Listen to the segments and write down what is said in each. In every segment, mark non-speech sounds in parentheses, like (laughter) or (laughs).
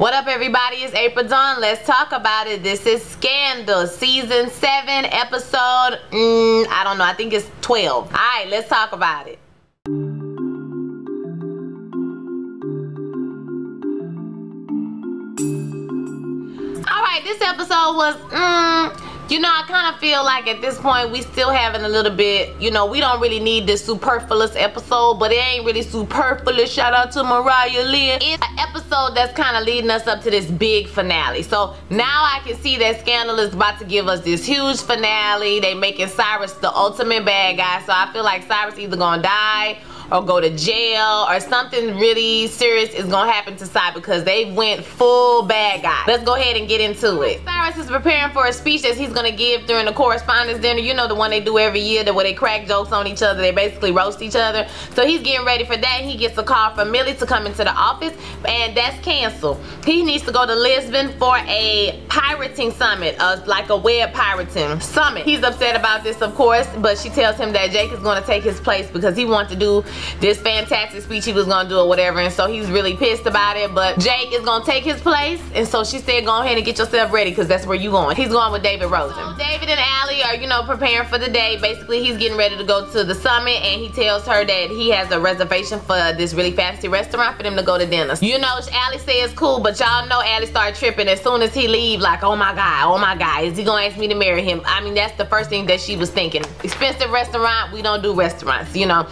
What up everybody, it's April Dawn. Let's talk about it. This is Scandal, season 7, episode, mm, I don't know, I think it's 12. Alright, let's talk about it. Alright, this episode was, mm, you know, I kind of feel like at this point we still having a little bit, you know, we don't really need this superfluous episode, but it ain't really superfluous. Shout out to Mariah Lynn. It's an episode that's kind of leading us up to this big finale. So now I can see that Scandal is about to give us this huge finale. They making Cyrus the ultimate bad guy. So I feel like Cyrus either gonna die or go to jail or something really serious is gonna happen to Cy because they went full bad guy. Let's go ahead and get into it. Cyrus is preparing for a speech that he's gonna give during the correspondence dinner. You know the one they do every year that where they crack jokes on each other. They basically roast each other. So he's getting ready for that. He gets a call from Millie to come into the office and that's canceled. He needs to go to Lisbon for a pirating summit, uh, like a web pirating summit. He's upset about this of course, but she tells him that Jake is gonna take his place because he wants to do this fantastic speech he was gonna do or whatever and so he's really pissed about it but Jake is gonna take his place and so she said go ahead and get yourself ready because that's where you going. He's going with David Rosen. So David and Allie are you know preparing for the day. Basically he's getting ready to go to the summit and he tells her that he has a reservation for this really fancy restaurant for them to go to dinner. You know Allie says cool but y'all know Allie started tripping as soon as he leave like oh my god oh my god is he gonna ask me to marry him? I mean that's the first thing that she was thinking. Expensive restaurant we don't do restaurants you know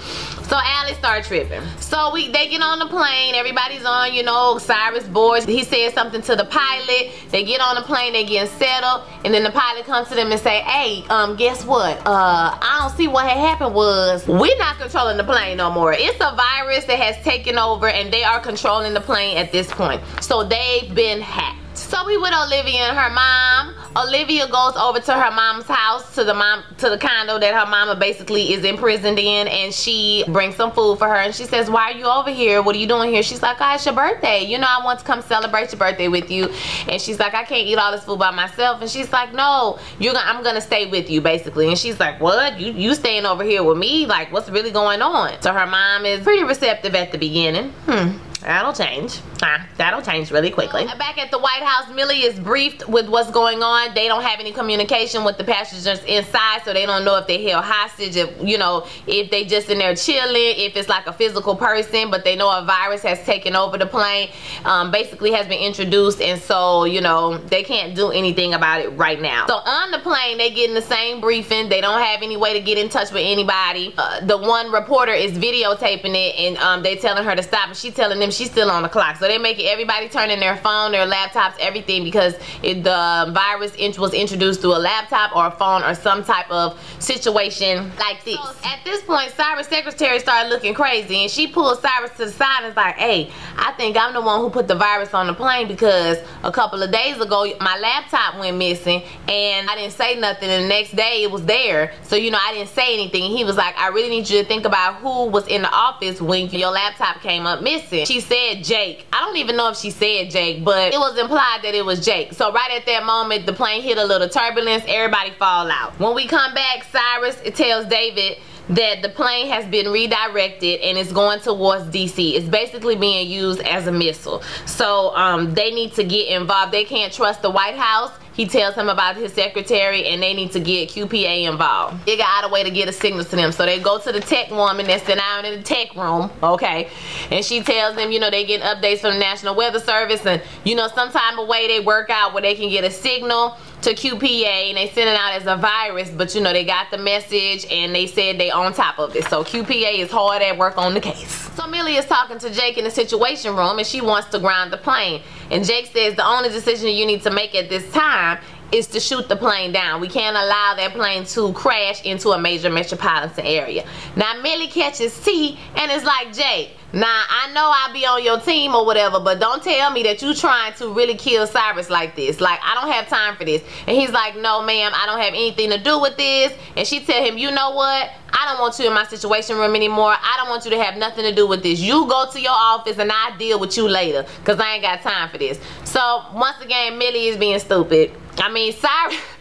so Allie started tripping. So we they get on the plane, everybody's on, you know, Cyrus boards. He says something to the pilot. They get on the plane, they get settled, and then the pilot comes to them and say, hey, um, guess what? Uh, I don't see what had happened was we're not controlling the plane no more. It's a virus that has taken over and they are controlling the plane at this point. So they've been hacked. So we with Olivia and her mom. Olivia goes over to her mom's house, to the mom, to the condo that her mama basically is imprisoned in, and she brings some food for her. And she says, "Why are you over here? What are you doing here?" She's like, "Oh, it's your birthday. You know, I want to come celebrate your birthday with you." And she's like, "I can't eat all this food by myself." And she's like, "No, you're gonna, I'm gonna stay with you, basically." And she's like, "What? You you staying over here with me? Like, what's really going on?" So her mom is pretty receptive at the beginning. Hmm. That'll change. Ah, that'll change really quickly. Back at the White House, Millie is briefed with what's going on. They don't have any communication with the passengers inside, so they don't know if they held hostage, if, you know, if they just in there chilling, if it's like a physical person, but they know a virus has taken over the plane, um, basically has been introduced, and so, you know, they can't do anything about it right now. So on the plane, they get in the same briefing. They don't have any way to get in touch with anybody. Uh, the one reporter is videotaping it, and um, they telling her to stop, and she telling them she's still on the clock. So they make everybody turn in their phone, their laptops, everything because it, the um, virus was introduced through a laptop or a phone or some type of situation like this. So at this point, Cyrus' secretary started looking crazy and she pulled Cyrus to the side and was like, hey, I think I'm the one who put the virus on the plane because a couple of days ago, my laptop went missing and I didn't say nothing and the next day it was there. So, you know, I didn't say anything. And he was like, I really need you to think about who was in the office when your laptop came up missing. She said Jake. I don't even know if she said Jake, but it was implied that it was Jake. So right at that moment, the plane hit a little turbulence. Everybody fall out. When we come back, Cyrus tells David that the plane has been redirected and it's going towards DC. It's basically being used as a missile. So um, they need to get involved. They can't trust the White House he tells him about his secretary and they need to get QPA involved. They got out a way to get a signal to them. So they go to the tech woman that's down in the tech room, okay? And she tells them, you know, they get updates from the National Weather Service and, you know, sometime away they work out where they can get a signal to QPA and they send it out as a virus, but you know, they got the message and they said they on top of it. So QPA is hard at work on the case. So Millie is talking to Jake in the situation room and she wants to ground the plane. And Jake says the only decision you need to make at this time is to shoot the plane down. We can't allow that plane to crash into a major metropolitan area. Now Millie catches T and is like, Jake, now I know I'll be on your team or whatever, but don't tell me that you trying to really kill Cyrus like this. Like I don't have time for this. And he's like, no ma'am, I don't have anything to do with this. And she tell him, you know what? I don't want you in my situation room anymore. I don't want you to have nothing to do with this. You go to your office and I deal with you later because I ain't got time for this. So once again, Millie is being stupid. I mean, Cyrus, (laughs)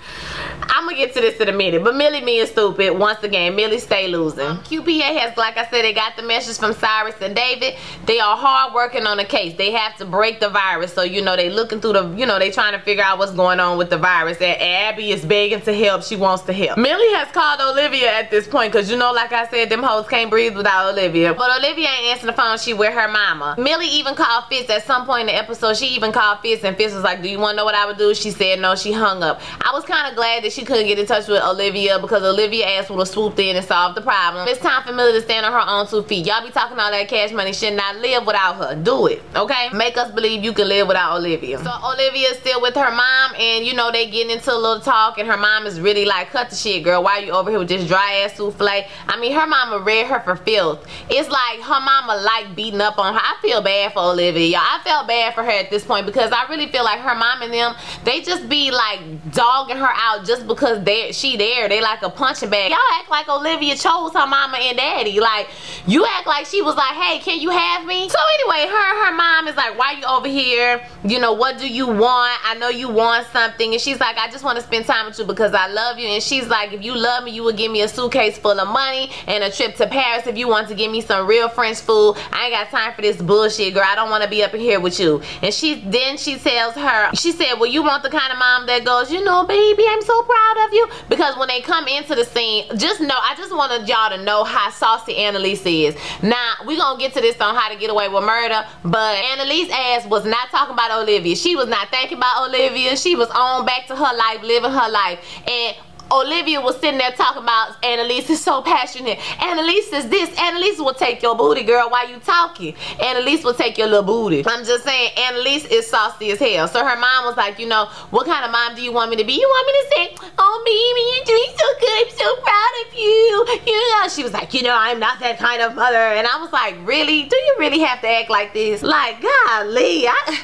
I'm gonna get to this in a minute. But Millie being stupid, once again, Millie stay losing. Um, QPA has, like I said, they got the message from Cyrus and David. They are hard working on the case. They have to break the virus. So, you know, they looking through the, you know, they trying to figure out what's going on with the virus. And Abby is begging to help. She wants to help. Millie has called Olivia at this point because, you know, like I said, them hoes can't breathe without Olivia. But Olivia ain't answering the phone. She with her mama. Millie even called Fitz at some point in the episode. She even called Fitz and Fitz was like, do you want to know what I would do? She said no. She hung up. I was kind of glad that she couldn't get in touch with Olivia because Olivia ass would have swooped in and solved the problem. It's time for Millie to stand on her own two feet. Y'all be talking all that cash money should not live without her. Do it, okay? Make us believe you can live without Olivia. So Olivia is still with her mom and you know they getting into a little talk and her mom is really like, cut the shit girl. Why you over here with this dry ass souffle? I mean her mama read her for filth. It's like her mama like beating up on her. I feel bad for Olivia, y'all. I felt bad for her at this point because I really feel like her mom and them, they just be like dogging her out just because they she there. They like a punching bag. Y'all act like Olivia chose her mama and daddy. Like you act like she was like, hey, can you have me? So anyway, her her mom is like, why you over here? You know, what do you want? I know you want something. And she's like, I just want to spend time with you because I love you. And she's like, if you love me, you would give me a suitcase full of money and a trip to Paris if you want to give me some real French food. I ain't got time for this bullshit, girl. I don't want to be up in here with you. And she then she tells her, she said, well, you want the kind of mom that goes, you know, baby, I'm so proud of you. Because when they come into the scene, just know, I just wanted y'all to know how saucy Annalise is. Now, we gonna get to this on how to get away with murder, but Annalise ass was not talking about Olivia. She was not thinking about Olivia. She was on back to her life, living her life. And Olivia was sitting there talking about Annalise is so passionate. Annalise is this. Annalise will take your booty, girl, while you talking. Annalise will take your little booty. I'm just saying, Annalise is saucy as hell. So her mom was like, you know, what kind of mom do you want me to be? You want me to say, oh, baby, you're doing so good. I'm so proud of you. You know, she was like, you know, I'm not that kind of mother. And I was like, really? Do you really have to act like this? Like, golly, I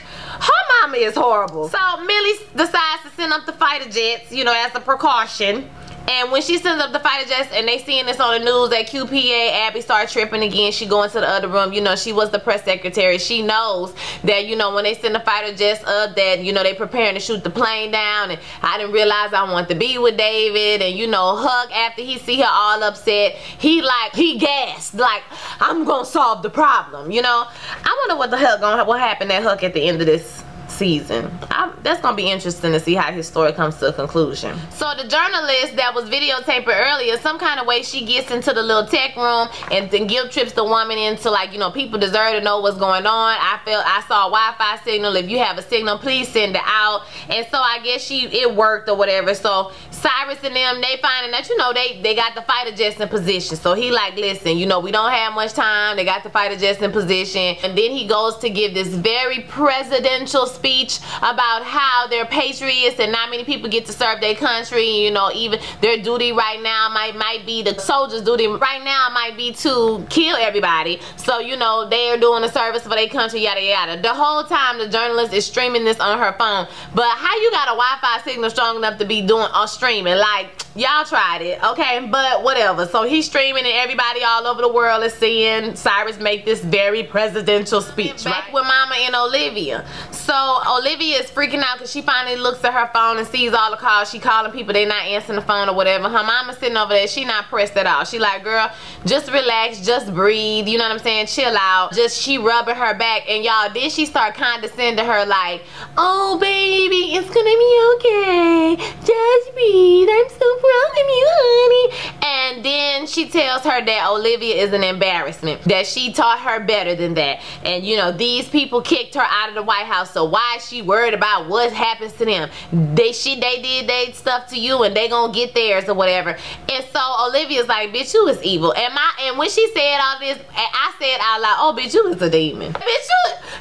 mama is horrible. So Millie decides to send up the fighter jets, you know, as a precaution. And when she sends up the fighter jets and they seeing this on the news that QPA, Abby start tripping again. She go into the other room. You know, she was the press secretary. She knows that, you know, when they send the fighter jets up that, you know, they preparing to shoot the plane down. And I didn't realize I want to be with David. And, you know, Huck, after he see her all upset, he like, he gasped. Like, I'm going to solve the problem, you know. I wonder what the hell going what happened that Huck at the end of this season. I, that's gonna be interesting to see how his story comes to a conclusion. So the journalist that was videotaping earlier, some kind of way she gets into the little tech room and then guilt trips the woman into like, you know, people deserve to know what's going on. I felt I saw a Wi-Fi signal. If you have a signal, please send it out. And so I guess she it worked or whatever. So Cyrus and them, they finding that, you know, they, they got the fighter jets in position. So he like, listen, you know, we don't have much time. They got the fighter jets in position. And then he goes to give this very presidential speech about how they're patriots and not many people get to serve their country. You know, even their duty right now might, might be, the soldiers' duty right now might be to kill everybody. So, you know, they are doing a service for their country, yada, yada. The whole time the journalist is streaming this on her phone. But how you got a Wi-Fi signal strong enough to be doing uh, a stream streaming. Like, y'all tried it, okay? But whatever. So he's streaming and everybody all over the world is seeing Cyrus make this very presidential speech. Back right? with Mama and Olivia. So Olivia is freaking out because she finally looks at her phone and sees all the calls. She calling people, they not answering the phone or whatever. Her mama sitting over there, she not pressed at all. She like, girl, just relax, just breathe. You know what I'm saying? Chill out. Just she rubbing her back. And y'all, then she start condescending to her like, oh baby, it's gonna be okay. Just breathe. I'm so proud of you, honey. And then she tells her that Olivia is an embarrassment. That she taught her better than that. And you know, these people kicked her out of the White House. So why is she worried about what happens to them? They she they did they stuff to you and they gonna get theirs or whatever. And so Olivia's like, bitch, you is evil. And my and when she said all this, I said out loud, oh bitch, you is a demon. Bitch,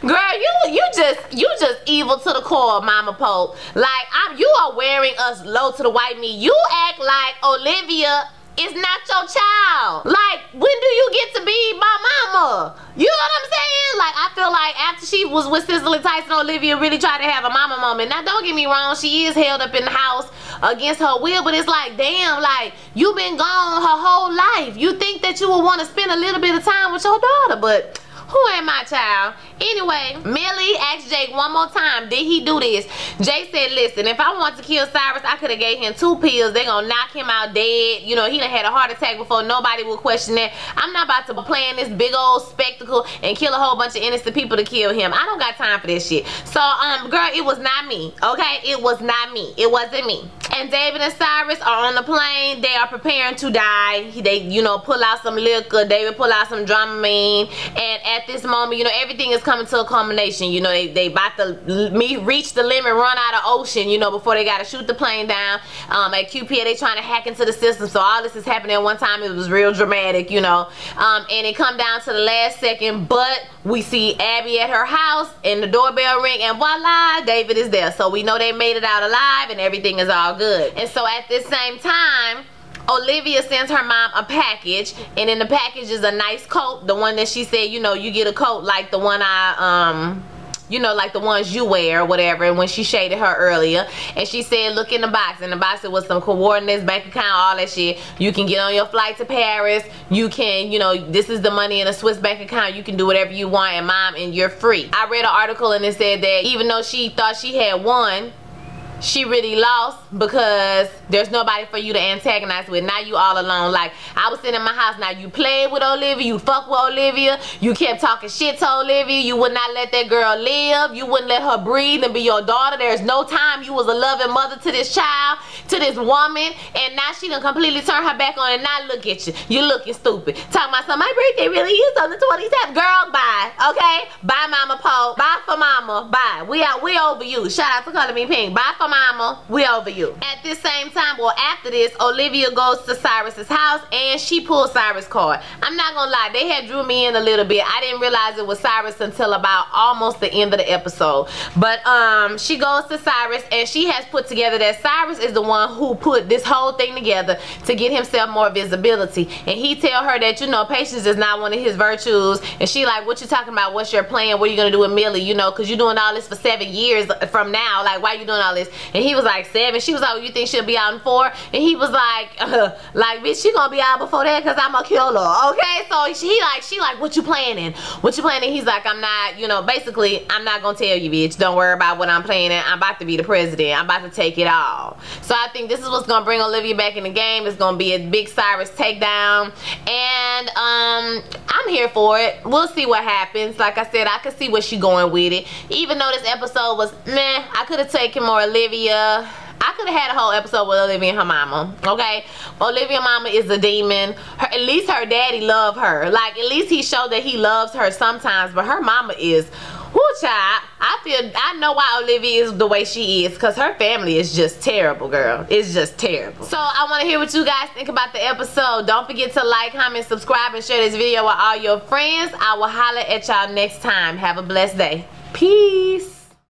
you girl, you you just you just evil to the core, Mama Pope. Like I'm you are wearing us low to the white meat. You act like Olivia is not your child. Like, when do you get to be my mama? You know what I'm saying? Like, I feel like after she was with Cicely Tyson, Olivia really tried to have a mama moment. Now, don't get me wrong, she is held up in the house against her will, but it's like, damn, like, you've been gone her whole life. You think that you would want to spend a little bit of time with your daughter, but Who am I, child? Anyway, Millie asked Jake one more time, did he do this? Jake said, listen, if I want to kill Cyrus, I could have gave him two pills. They gonna knock him out dead. You know, he done had a heart attack before. Nobody will question that. I'm not about to play in this big old spectacle and kill a whole bunch of innocent people to kill him. I don't got time for this shit. So, um, girl, it was not me, okay? It was not me. It wasn't me. And David and Cyrus are on the plane. They are preparing to die. They, you know, pull out some liquor. David pull out some Dramamine. And at this moment, you know, everything is coming to a culmination. You know, they, they about to me reach the limit, run out of ocean, you know, before they got to shoot the plane down. Um, at QPA, they trying to hack into the system. So all this is happening at one time. It was real dramatic, you know. Um, and it come down to the last second. But we see Abby at her house and the doorbell ring. And voila, David is there. So we know they made it out alive and everything is all good. And so at this same time, Olivia sends her mom a package and in the package is a nice coat the one that she said you know you get a coat like the one I um you know like the ones you wear or whatever and when she shaded her earlier and she said look in the box in the box it was some coordinates bank account all that shit. You can get on your flight to Paris. You can you know this is the money in a Swiss bank account. You can do whatever you want and mom and you're free. I read an article and it said that even though she thought she had won she really lost because there's nobody for you to antagonize with. Now you all alone. Like, I was sitting in my house. Now you played with Olivia. You fuck with Olivia. You kept talking shit to Olivia. You would not let that girl live. You wouldn't let her breathe and be your daughter. There's no time. You was a loving mother to this child, to this woman. And now she done completely turn her back on and now look at you. You looking stupid. Talking about something. My birthday really is on the 27th. Girl, bye. Okay? Bye, Mama Paul. Bye for Mama. Bye. We out. We over you. Shout out to calling me pink. Bye for mama, we over you. At this same time, or after this, Olivia goes to Cyrus's house and she pulls Cyrus' card. I'm not gonna lie, they had drew me in a little bit. I didn't realize it was Cyrus until about almost the end of the episode. But um, she goes to Cyrus and she has put together that Cyrus is the one who put this whole thing together to get himself more visibility. And he tell her that, you know, patience is not one of his virtues. And she like, what you talking about? What's your plan? What are you gonna do with Millie? You know, cause you're doing all this for seven years from now. Like, why you doing all this? And he was like, seven. She was like, well, you think she'll be out in four? And he was like, uh, (laughs) like, bitch, she gonna be out before that because I'm a killer. Okay, so she like, she like, what you planning? What you planning? He's like, I'm not, you know, basically, I'm not gonna tell you, bitch. Don't worry about what I'm planning. I'm about to be the president. I'm about to take it all. So I think this is what's gonna bring Olivia back in the game. It's gonna be a big Cyrus takedown. And um, I'm here for it. We'll see what happens. Like I said, I could see where she going with it. Even though this episode was meh, I could have taken more Olivia. I could have had a whole episode with Olivia and her mama. Okay, Olivia mama is a demon. Her, at least her daddy love her. Like at least he showed that he loves her sometimes. But her mama is. Whoo child, I feel I know why Olivia is the way she is because her family is just terrible, girl. It's just terrible. So I want to hear what you guys think about the episode. Don't forget to like, comment, subscribe, and share this video with all your friends. I will holler at y'all next time. Have a blessed day. Peace.